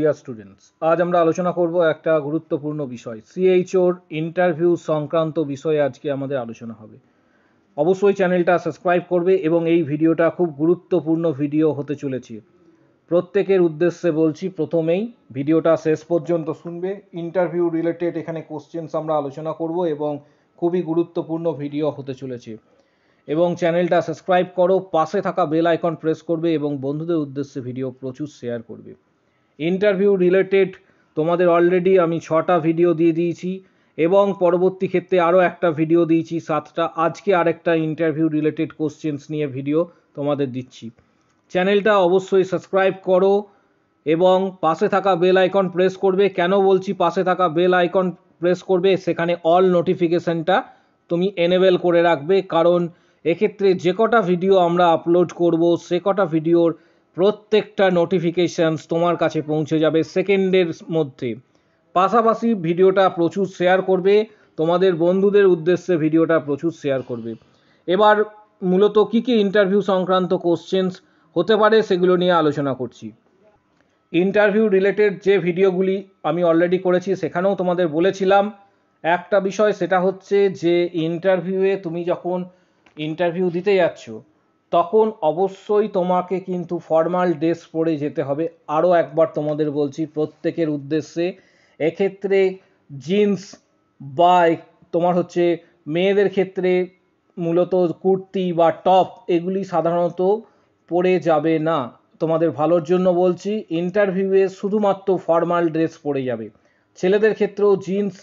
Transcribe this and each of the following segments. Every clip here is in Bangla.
ডিয়ার স্টুডেন্টস আজ আমরা আলোচনা করব একটা গুরুত্বপূর্ণ বিষয় সিএইচওর ইন্টারভিউ সংক্রান্ত বিষয়ে আজকে আমাদের আলোচনা হবে। অবশ্যই চ্যানেলটা সাবস্ক্রাইব করবে এবং এই ভিডিওটা খুব গুরুত্বপূর্ণ ভিডিও হতে চলেছে। প্রত্যেকের উদ্দেশ্যে বলছি, প্রথমেই ভিডিওটা শেষ পর্যন্ত শুনবে। ইন্টারভিউ রিলেটেড এখানে কোশ্চেন্স আমরা আলোচনা করব এবং খুবই গুরুত্বপূর্ণ ভিডিও হতে চলেছে। এবং চ্যানেলটা সাবস্ক্রাইব করো, পাশে থাকা বেল আইকন প্রেস করবে এবং বন্ধুদের উদ্দেশ্যে ভিডিও প্রচুর শেয়ার করবে। ইন্টারভিউ রিলেটেড তোমাদের অলরেডি আমি ছটা ভিডিও দিয়ে দিয়েছি এবং পরবর্তী ক্ষেত্রে আরও একটা ভিডিও দিয়েছি, সাতটা। আজকে আরেকটা ইন্টারভিউ রিলেটেড কোশ্চেন্স নিয়ে ভিডিও তোমাদের দিচ্ছি। চ্যানেলটা অবশ্যই সাবস্ক্রাইব করো এবং পাশে থাকা বেল আইকন প্রেস করবে। কেন বলছি পাশে থাকা বেল আইকন প্রেস করবে? সেখানে অল নোটিফিকেশানটা তুমি এনেবেল করে রাখবে। কারণ এক্ষেত্রে যে কটা ভিডিও আমরা আপলোড করব, সে কটা ভিডিওর প্রত্যেকটা নোটিফিকেশানস তোমার কাছে পৌঁছে যাবে সেকেন্ডের মধ্যে। পাশাপাশি ভিডিওটা প্রচুর শেয়ার করবে, তোমাদের বন্ধুদের উদ্দেশ্যে ভিডিওটা প্রচুর শেয়ার করবে। এবার মূলত কী কী ইন্টারভিউ সংক্রান্ত কোশ্চেন্স হতে পারে সেগুলো নিয়ে আলোচনা করছি। ইন্টারভিউ রিলেটেড যে ভিডিওগুলি আমি অলরেডি করেছি সেখানেও তোমাদের বলেছিলাম। একটা বিষয় সেটা হচ্ছে যে ইন্টারভিউয়ে তুমি যখন ইন্টারভিউ দিতে যাচ্ছ তখন অবশ্যই তোমাকে কিন্তু ফর্মাল ড্রেস পরে যেতে হবে। আরও একবার তোমাদের বলছি, প্রত্যেকের উদ্দেশ্যে। এক্ষেত্রে জিন্স বা তোমার হচ্ছে মেয়েদের ক্ষেত্রে মূলত কুর্তি বা টপ এগুলি সাধারণত পরে যাবে না। তোমাদের ভালোর জন্য বলছি ইন্টারভিউয়ে শুধুমাত্র ফর্মাল ড্রেস পরে যাবে। ছেলেদের ক্ষেত্রেও জিন্স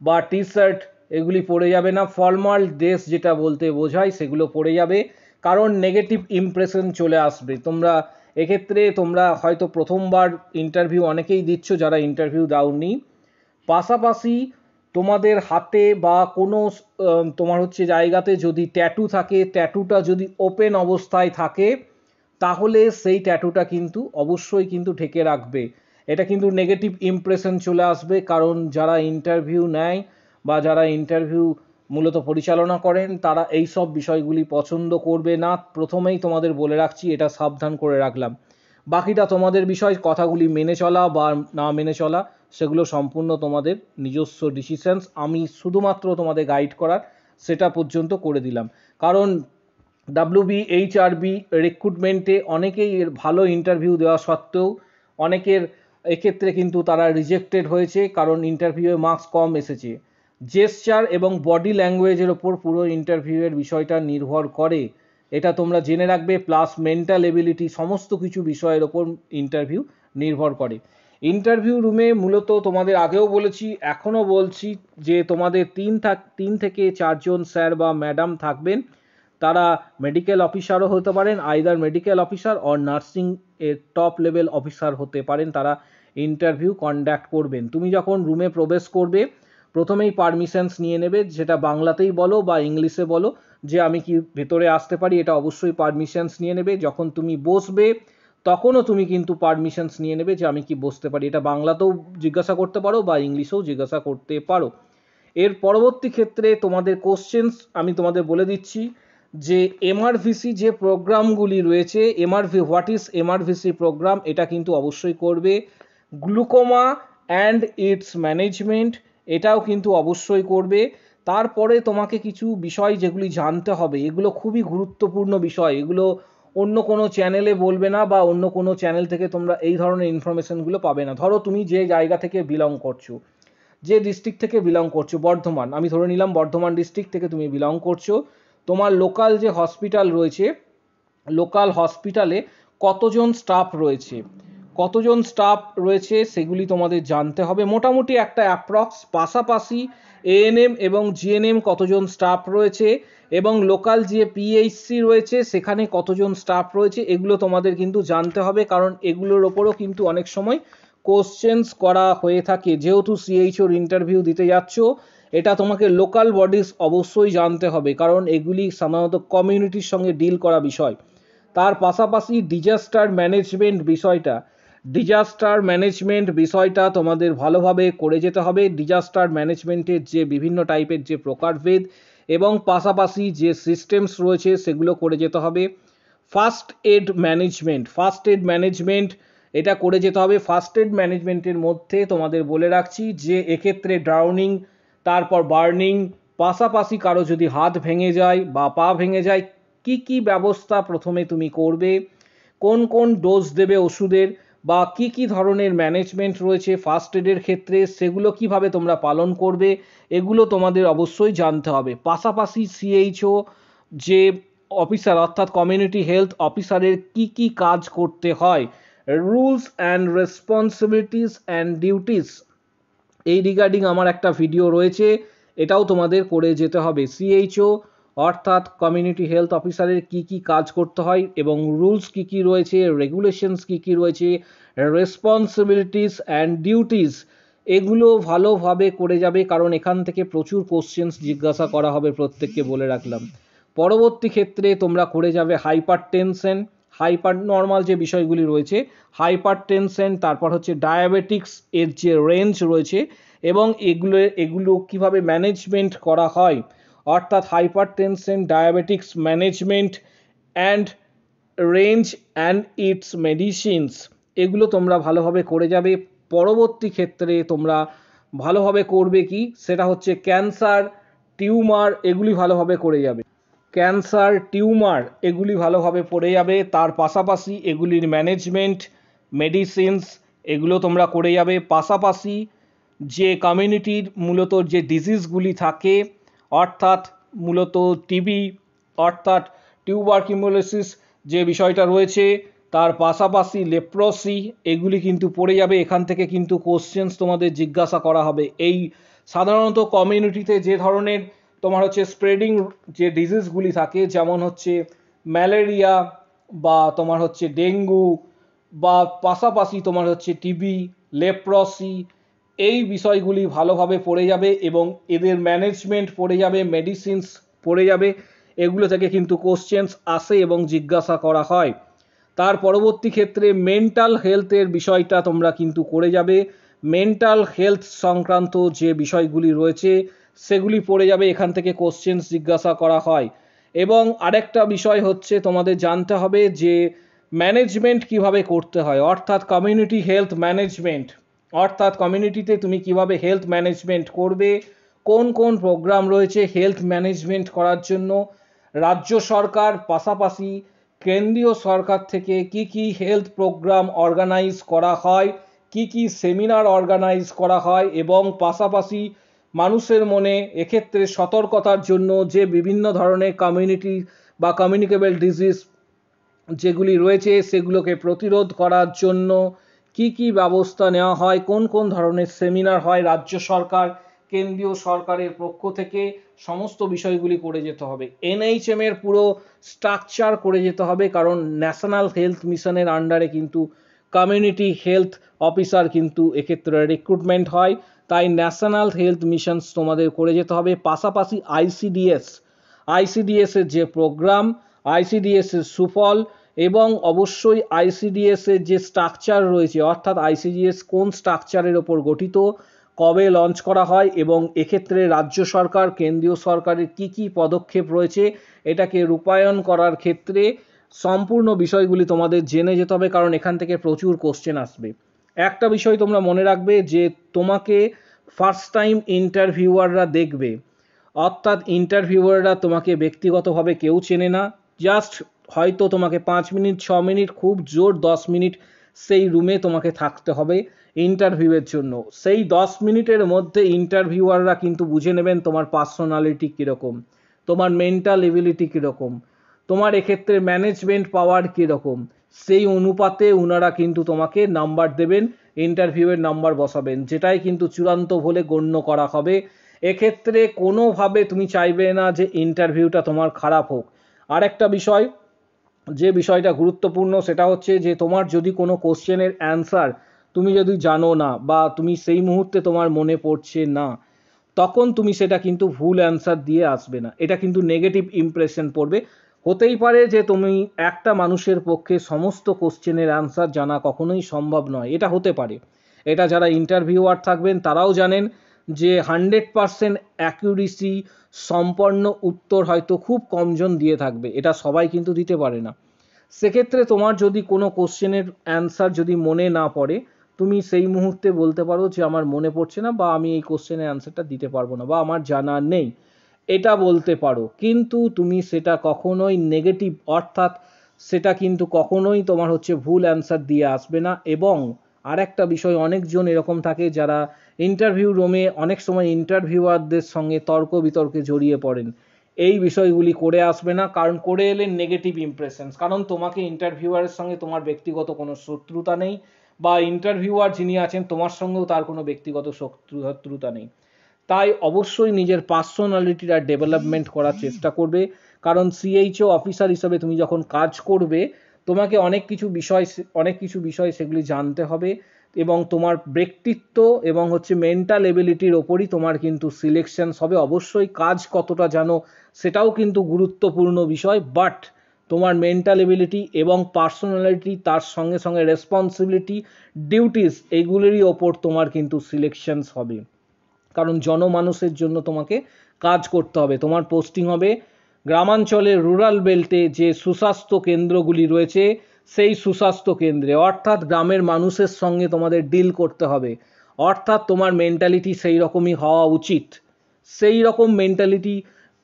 বা টি শার্ট এগুলি পরে যাবে না। ফর্মাল ড্রেস যেটা বলতে বোঝায় সেগুলো পরে যাবে। কারণ নেগেটিভ ইমপ্রেশন চলে আসবে। তোমরা, এক্ষেত্রে তোমরা হয়তো প্রথমবার ইন্টারভিউ অনেকেই দিচ্ছ যারা ইন্টারভিউ দাওনি। পাশাপাশি তোমাদের হাতে বা কোনো তোমার হচ্ছে জায়গাতে যদি ট্যাটু থাকে ট্যাটুটা যদি ওপেন অবস্থায় থাকে, তাহলে সেই ট্যাটুটা কিন্তু অবশ্যই কিন্তু ঢেকে রাখবে। এটা কিন্তু নেগেটিভ ইমপ্রেশন চলে আসবে, কারণ যারা ইন্টারভিউ নেয় বা যারা ইন্টারভিউ মূলত পরিচালনা করেন, তারা এই সব বিষয়গুলি পছন্দ করবে না। প্রথমেই তোমাদের বলে রাখছি, এটা সাবধান করে রাখলাম। বাকিটা তোমাদের বিষয়, কথাগুলি মেনে চলা বা না মেনে চলা, সেগুলো সম্পূর্ণ তোমাদের নিজস্ব ডিসিশনস আমি শুধুমাত্র তোমাদের গাইড করার সেটা পর্যন্ত করে দিলাম। কারণ ডাব্লিউবি এইচআরবি রিক্রুটমেন্টে অনেকেই এর ভালো ইন্টারভিউ দেওয়া সত্ত্বেও অনেকের এক্ষেত্রে কিন্তু তারা রিজেক্টেড হয়েছে, কারণ ইন্টারভিউয়ে মার্কস কম এসেছে। জেসচার এবং বডি ল্যাঙ্গুয়েজের ওপর পুরো ইন্টারভিউয়ের বিষয়টা নির্ভর করে। এটা তোমরা জেনে রাখবে প্লাস মেন্টাল এবিলিটি সমস্ত কিছু বিষয়ের ওপর ইন্টারভিউ নির্ভর করে। ইন্টারভিউ রুমে মূলত তোমাদের আগেও বলেছি, এখনও বলছি যে তোমাদের তিন থাক তিন থেকে চারজন স্যার বা ম্যাডাম থাকবেন। তারা মেডিকেল অফিসারও হতে পারেন either medical officer or nursing এর টপ লেভেল অফিসার হতে পারেন। তারা ইন্টারভিউ কন্ডাক্ট করবেন। তুমি যখন রুমে প্রবেশ করবে প্রথমেই পারমিশনস নিয়ে নেবে, যেটা বাংলাতেই বলো বা ইংলিশে বলো, যে আমি কি ভেতরে আসতে পারি, এটা অবশ্যই পারমিশনস নিয়ে নেবে। যখন তুমি বসবে, তখনও তুমি কিন্তু পারমিশনস নিয়ে নেবে যে আমি কি বসতে পারি। এটা বাংলাতেও জিজ্ঞাসা করতে পারো বা ইংলিশেও জিজ্ঞাসা করতে পারো। এর পরবর্তী ক্ষেত্রে তোমাদের কোশ্চেন্স আমি তোমাদের বলে দিচ্ছি যে এমআরভিসি যে প্রোগ্রামগুলি রয়েছে, MRV what is MRVC programme, এটা কিন্তু অবশ্যই করবে। গ্লুকোমা অ্যান্ড ইটস ম্যানেজমেন্ট এটাও কিন্তু অবশ্যই করবে। তারপরে তোমাকে কিছু বিষয় যেগুলি জানতে হবে, এগুলো খুবই গুরুত্বপূর্ণ বিষয়। এগুলো অন্য কোনো চ্যানেলে বলবে না বা অন্য কোনো চ্যানেল থেকে তোমরা এই ধরনের ইনফরমেশনগুলো পাবে না। ধরো তুমি যে জায়গা থেকে বিলং করছ, যে ডিস্ট্রিক্ট থেকে বিলং করছ, বর্ধমান, আমি ধরে নিলাম বর্ধমান ডিস্ট্রিক্ট থেকে তুমি বিলং করছ, তোমার লোকাল যে হসপিটাল রয়েছে লোকাল হসপিটালে কতজন স্টাফ রয়েছে? কতজন স্টাফ রয়েছে সেগুলি তোমাদের জানতে হবে। মোটামুটি একটা অ্যাপ্রক্স পাশাপাশি এএনএম এবং জিএনএম কতজন স্টাফ রয়েছে এবং লোকাল যে পিএইচসি রয়েছে সেখানে কতজন স্টাফ রয়েছে এগুলো তোমাদের কিন্তু জানতে হবে কারণ এগুলোর ওপরও কিন্তু অনেক সময় কোশ্চেন্স করা হয়ে থাকে। যেহেতু সিএইচওর ইন্টারভিউ দিতে যাচ্ছ, এটা তোমাকে লোকাল বডিস অবশ্যই জানতে হবে কারণ এগুলি সাধারণত কমিউনিটির সঙ্গে ডিল করা বিষয়। তার পাশাপাশি ডিজাস্টার ম্যানেজমেন্ট বিষয়টা ডিজাস্টার ম্যানেজমেন্ট বিষয়টা তোমাদের ভালোভাবে করে যেতে হবে। ডিজাস্টার ম্যানেজমেন্টের যে বিভিন্ন টাইপের যে প্রকারভেদ এবং পাশাপাশি যে সিস্টেমস রয়েছে সেগুলো করে যেতে হবে। First aid management first aid management এটা করে যেতে হবে। ফার্স্ট এড ম্যানেজমেন্টের মধ্যে তোমাদের বলে রাখছি যে এক্ষেত্রে ড্রাউনিং তারপর বার্নিং পাশাপাশি কারও যদি হাত ভেঙে যায় বা পা ভেঙে যায়, কি কি ব্যবস্থা প্রথমে তুমি করবে? কোন কোন ডোজ দেবে ওষুধের? বা কি কি ধরনের ম্যানেজমেন্ট রয়েছে ফার্স্ট এডের ক্ষেত্রে, সেগুলো কীভাবে তোমরা পালন করবে, এগুলো তোমাদের অবশ্যই জানতে হবে। পাশাপাশি সিএইচও যে অফিসার অর্থাৎ কমিউনিটি হেলথ অফিসারের কি কি কাজ করতে হয় rules and responsibilities and duties এই রিগার্ডিং আমার একটা ভিডিও রয়েছে, এটাও তোমাদের করে যেতে হবে। সিএইচও অর্থাৎ কমিউনিটি হেলথ অফিসারের কি কি কাজ করতে হয় এবং রুলস কি কি রয়েছে রেগুলেশনস কি কি রয়েছে রেসপন্সিবিলিটিস অ্যান্ড ডিউটিস এগুলো ভালোভাবে করে যাবে কারণ এখান থেকে প্রচুর কোশ্চেন্স জিজ্ঞাসা করা হবে প্রত্যেককে বলে রাখলাম। পরবর্তী ক্ষেত্রে তোমরা করে যাবে হাইপার টেনশন হাইপার নর্মাল যে বিষয়গুলি রয়েছে হাইপার টেনশন তারপর হচ্ছে ডায়াবেটিক্স এর যে রেঞ্জ রয়েছে এবং এগুলো এগুলো কীভাবে ম্যানেজমেন্ট করা হয় অর্থাৎ hypertension diabetics management and range and its medicines এগুলো তোমরা ভালোভাবে করে যাবে। পরবর্তী ক্ষেত্রে তোমরা ভালোভাবে করবে কি? সেটা হচ্ছে ক্যান্সার টিউমার এগুলি ভালোভাবে করে যাবে। ক্যান্সার টিউমার এগুলি ভালোভাবে পড়ে যাবে। তার পাশাপাশি এগুলির ম্যানেজমেন্ট মেডিসিনস এগুলো তোমরা করে যাবে। পাশাপাশি যে কমিউনিটির মূলত যে ডিজিজগুলি থাকে অর্থাৎ মূলত টিবি অর্থাৎ টিউবারকিউমোলোসিস যে বিষয়টা রয়েছে, তার পাশাপাশি লেপ্রসি, এগুলি কিন্তু পড়ে যাবে। এখান থেকে কিন্তু কোশ্চেন্স তোমাদের জিজ্ঞাসা করা হবে। এই সাধারণত কমিউনিটিতে যে ধরনের তোমার হচ্ছে স্প্রেডিং যে ডিজিজগুলি থাকে, যেমন হচ্ছে ম্যালেরিয়া বা তোমার হচ্ছে ডেঙ্গু বা পাশাপাশি তোমার হচ্ছে টিবি লেপ্রসি এই বিষয়গুলি ভালোভাবে পড়ে যাবে এবং এদের ম্যানেজমেন্ট পড়ে যাবে মেডিসিনস পড়ে যাবে, এগুলো থেকে কিন্তু কোশ্চেন্স আসে এবং জিজ্ঞাসা করা হয়। তার পরবর্তী ক্ষেত্রে মেন্টাল হেলথের বিষয়টা তোমরা কিন্তু করে যাবে। মেন্টাল হেলথ সংক্রান্ত যে বিষয়গুলি রয়েছে, সেগুলি পড়ে যাবে, এখান থেকে কোশ্চেন্স জিজ্ঞাসা করা হয়। এবং আরেকটা বিষয় হচ্ছে, তোমাদের জানতে হবে যে ম্যানেজমেন্ট কীভাবে করতে হয়? অর্থাৎ কমিউনিটি হেলথ ম্যানেজমেন্ট অর্থাৎ কমিউনিটিতে তুমি কীভাবে হেলথ ম্যানেজমেন্ট করবে, কোন কোন প্রোগ্রাম রয়েছে হেলথ ম্যানেজমেন্ট করার জন্য, রাজ্য সরকার পাশাপাশি কেন্দ্রীয় সরকার থেকে কি কি হেলথ প্রোগ্রাম অর্গানাইজ করা হয়, কি কি সেমিনার অর্গানাইজ করা হয় এবং পাশাপাশি মানুষের মনে এক্ষেত্রে সতর্কতার জন্য যে বিভিন্ন ধরনের কমিউনিটি বা কমিউনিকেবল ডিজিজ যেগুলি রয়েছে সেগুলোকে প্রতিরোধ করার জন্য কি কি ব্যবস্থা নেওয়া হয়, কোন কোন ধরনের সেমিনার হয় রাজ্য সরকার, কেন্দ্রীয় সরকারের পক্ষ থেকে, সমস্ত বিষয়গুলি করে যেতে হবে। এনএইচএম এর পুরো স্ট্রাকচার করে যেতে হবে, কারণ ন্যাশনাল হেলথ মিশনের আন্ডারে কিন্তু কমিউনিটি হেলথ অফিসার কিন্তু এক্ষেত্রে রিক্রুটমেন্ট হয়। তাই ন্যাশনাল হেলথ মিশনস তোমাদের করে যেতে হবে। পাশাপাশি আইসিডিএস আইসিডিএসের যে প্রোগ্রাম আইসিডিএসের সুফল এবং অবশ্যই আইসিডিএস এর যে স্ট্রাকচার রয়েছে, অর্থাৎ আইসিডিএস কোন স্ট্রাকচারের ওপর গঠিত, কবে লঞ্চ করা হয় এবং এক্ষেত্রে রাজ্য সরকার, কেন্দ্রীয় সরকারের কি কি পদক্ষেপ রয়েছে, এটাকে রূপায়ণ করার ক্ষেত্রে সম্পূর্ণ বিষয়গুলি তোমাদের জেনে যেতে হবে, কারণ এখান থেকে প্রচুর কোশ্চেন আসবে। একটা বিষয় তোমরা মনে রাখবে যে তোমাকে ফার্স্ট টাইম ইন্টারভিউয়াররা দেখবে, অর্থাৎ ইন্টারভিউয়াররা তোমাকে ব্যক্তিগতভাবে কেউ চেনে না জাস্ট হয়তো তোমাকে পাঁচ মিনিট, ছ মিনিট, খুব জোর দশ মিনিট সেই রুমে তোমাকে থাকতে হবে ইন্টারভিউয়ের জন্য। সেই দশ মিনিটের মধ্যে ইন্টারভিউয়াররা কিন্তু বুঝে নেবেন তোমার পার্সোনালিটি কীরকম, তোমার মেন্টাল এবিলিটি কীরকম, তোমার এক্ষেত্রে ম্যানেজমেন্ট পাওয়ার কীরকম। সেই অনুপাতে ওনারা কিন্তু তোমাকে নাম্বার দেবেন ইন্টারভিউয়ের নাম্বার বসাবেন, যেটাই কিন্তু চূড়ান্ত বলে গণ্য করা হবে। এক্ষেত্রে কোনোভাবে তুমি চাইবে না যে ইন্টারভিউটা তোমার খারাপ হোক। আরেকটা বিষয় যে বিষয়টা গুরুত্বপূর্ণ সেটা হচ্ছে যে তোমার যদি কোনো কোশ্চেনের অ্যান্সার তুমি যদি জানো না বা তুমি সেই মুহূর্তে তোমার মনে পড়ছে না, তখন তুমি সেটা কিন্তু ভুল অ্যান্সার দিয়ে আসবে না। এটা কিন্তু নেগেটিভ ইমপ্রেশন পড়বে। হতেই পারে যে তুমি একটা মানুষের পক্ষে সমস্ত কোশ্চেনের অ্যান্সার জানা কখনোই সম্ভব নয়। এটা হতে পারে। এটা যারা ইন্টারভিউয়ার থাকবেন তারাও জানেন। যে হান্ড্রেড পারসেন্ট অ্যাকিউরেসি সম্পন্ন উত্তর হয়তো খুব কমজন দিয়ে থাকবে, এটা সবাই কিন্তু দিতে পারে না। সেক্ষেত্রে তোমার যদি কোনো কোশ্চেনের অ্যান্সার যদি মনে না পড়ে, তুমি সেই মুহূর্তে বলতে পারো যে আমার মনে পড়ছে না বা আমি এই কোশ্চেনের অ্যান্সারটা দিতে পারব না বা আমার জানা নেই, এটা বলতে পারো। কিন্তু তুমি সেটা কখনোই নেগেটিভ অর্থাৎ সেটা কিন্তু কখনোই তোমার হচ্ছে ভুল অ্যান্সার দিয়ে আসবে না এবং আর একটা বিষয়, অনেকজন এরকম থাকে যারা ইন্টারভিউ রুমে অনেক সময় ইন্টারভিউয়ারদের সঙ্গে তর্ক বিতর্কে জড়িয়ে পড়েন। এই বিষয়গুলি করে আসবে না, কারণ করে এলে নেগেটিভ ইমপ্রেশনস কারণ তোমাকে ইন্টারভিউয়ারের সঙ্গে তোমার ব্যক্তিগত কোনো শত্রুতা নেই, বা ইন্টারভিউয়ার যিনি আছেন, তোমার সঙ্গেও তার কোনো ব্যক্তিগত শত্রুতা নেই। তাই অবশ্যই নিজের পার্সোনালিটিটা ডেভেলপমেন্ট করার চেষ্টা করবে। কারণ সিএইচও অফিসার হিসাবে তুমি যখন কাজ করবে তোমাকে অনেক কিছু বিষয় অনেক কিছু বিষয় সেগুলি জানতে হবে এবং তোমার ব্যক্তিত্ব এবং হচ্ছে মেন্টাল এবিলিটির ওপরই তোমার কিন্তু সিলেকশনস হবে। অবশ্যই কাজ কতটা জানো সেটাও কিন্তু গুরুত্বপূর্ণ বিষয় বাট তোমার মেন্টাল এবিলিটি এবং পার্সোনালিটি তার সঙ্গে সঙ্গে রেসপন্সিবিলিটি ডিউটিস এইগুলোরই ওপর তোমার কিন্তু সিলেকশনস হবে। কারণ জনমানুষের জন্য তোমাকে কাজ করতে হবে। তোমার পোস্টিং হবে গ্রামাঞ্চলের রুরাল বেল্টে যে সুস্বাস্থ্য কেন্দ্রগুলি রয়েছে, সেই সুস্বাস্থ্য কেন্দ্রে, অর্থাৎ গ্রামের মানুষের সঙ্গে তোমাদের ডিল করতে হবে। অর্থাৎ তোমার মেন্টালিটি সেই রকমই হওয়া উচিত। সেই রকম মেন্টালিটি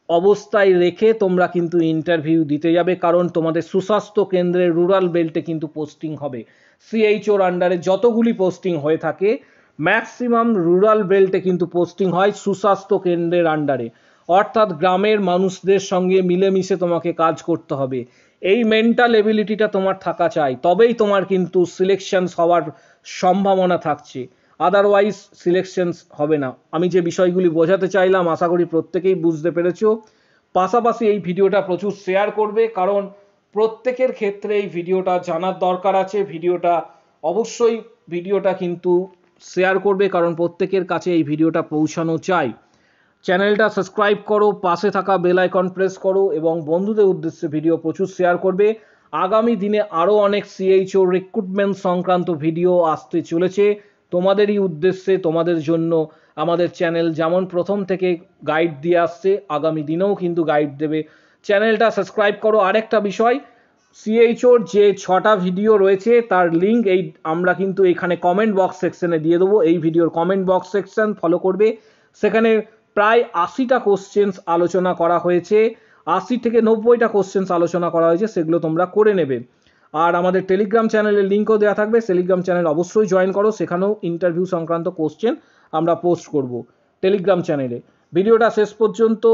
অবস্থায় রেখে তোমরা কিন্তু ইন্টারভিউ দিতে যাবে, কারণ তোমাদের সুস্বাস্থ্য কেন্দ্রের রুরাল বেল্টে কিন্তু পোস্টিং হবে। সিএইচওর আন্ডারে যতগুলি পোস্টিং হয়ে থাকে ম্যাক্সিমাম রুরাল বেল্টে কিন্তু পোস্টিং হয় সুস্বাস্থ্য কেন্দ্রের আন্ডারে অর্থাৎ গ্রামের মানুষদের সঙ্গে মিলেমিশে তোমাকে কাজ করতে হবে। এই মেন্টাল এবিলিটিটা তোমার থাকা চাই। তবেই তোমার কিন্তু সিলেকশনস হওয়ার সম্ভাবনা থাকছে। আদারওয়াইজ সিলেকশনস হবে না। আমি যে বিষয়গুলি বোঝাতে চাইলাম, আশা করি প্রত্যেকেই বুঝতে পেরেছ। পাশাপাশি এই ভিডিওটা প্রচুর শেয়ার করবে, কারণ প্রত্যেকের ক্ষেত্রে এই ভিডিওটা জানার দরকার আছে। ভিডিওটা অবশ্যই ভিডিওটা কিন্তু শেয়ার করবে, কারণ প্রত্যেকের কাছে এই ভিডিওটা পৌঁছানো চাই। চ্যানেলটা সাবস্ক্রাইব করো, পাশে থাকা বেল আইকন প্রেস করো এবং বন্ধুদের উদ্দেশ্যে ভিডিও প্রচুর শেয়ার করবে। আগামী দিনে আরও অনেক সিএইচও রিক্রুটমেন্ট সংক্রান্ত ভিডিও আসতে চলেছে। তোমাদেরই উদ্দেশ্যে, তোমাদের জন্য আমাদের চ্যানেল যেমন প্রথম থেকে গাইড দিয়ে আসছে, আগামী দিনেও কিন্তু গাইড দেবে। চ্যানেলটা সাবস্ক্রাইব করো। আরেকটা বিষয় সিএইচওর যে ছটা ভিডিও রয়েছে, তার লিঙ্ক এই আমরা কিন্তু এখানে কমেন্ট বক্স সেকশনে দিয়ে দেবো। এই ভিডিওর কমেন্ট বক্স সেকশন ফলো করবে। সেখানে প্রায় আশিটা কোশ্চেন্স আলোচনা করা হয়েছে। আশি থেকে নব্বইটা কোশ্চেন্স আলোচনা করা হয়েছে, সেগুলো তোমরা করে নেবে। আর আমাদের টেলিগ্রাম চ্যানেলের লিঙ্কও দেওয়া থাকবে। টেলিগ্রাম চ্যানেল অবশ্যই জয়েন করো, সেখানেও ইন্টারভিউ সংক্রান্ত কোশ্চেন আমরা পোস্ট করব টেলিগ্রাম চ্যানেলে ভিডিওটা শেষ পর্যন্ত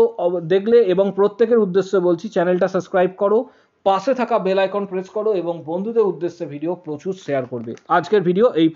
দেখলে এবং প্রত্যেকের উদ্দেশ্যে বলছি চ্যানেলটা সাবস্ক্রাইব করো, পাশে থাকা বেল আইকন প্রেস করো এবং বন্ধুদের উদ্দেশ্যে ভিডিও প্রচুর শেয়ার করবে। আজকের ভিডিও এই